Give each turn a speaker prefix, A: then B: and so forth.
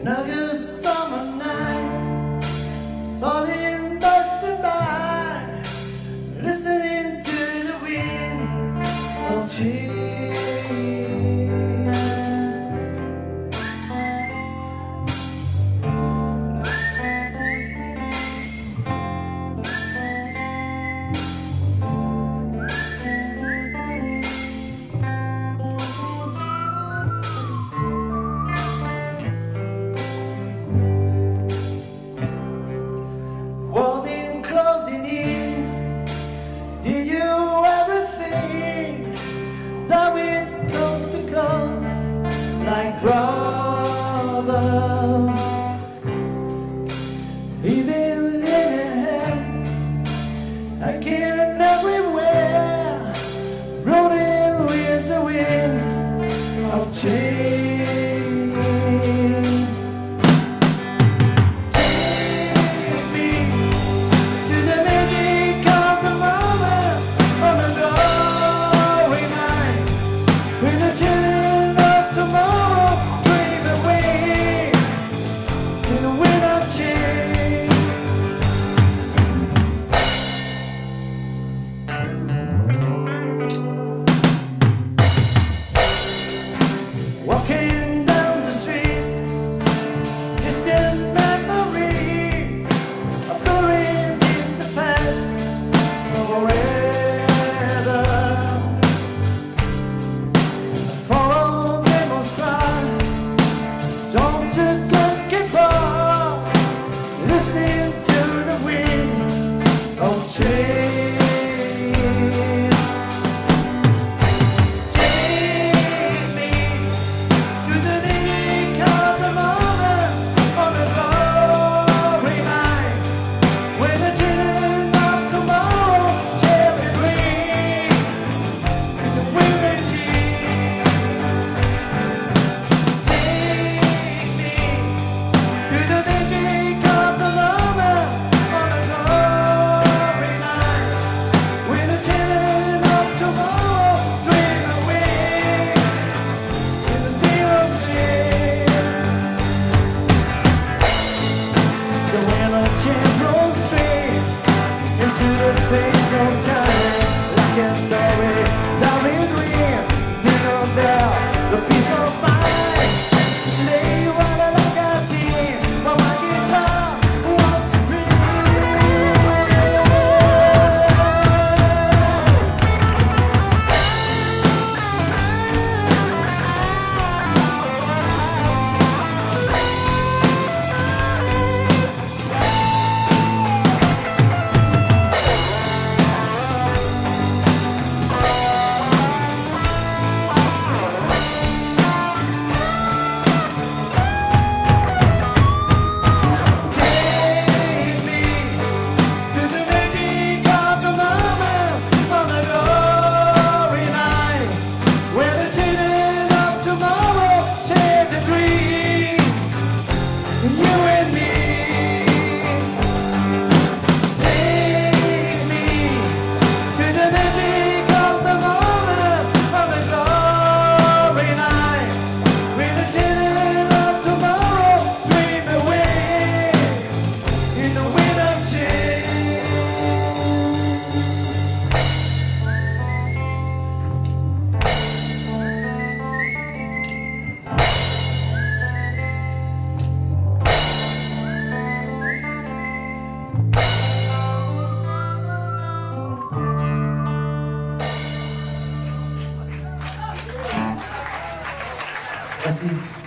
A: In August summer night, sun passing by, listening to the wind of trees. change. assim.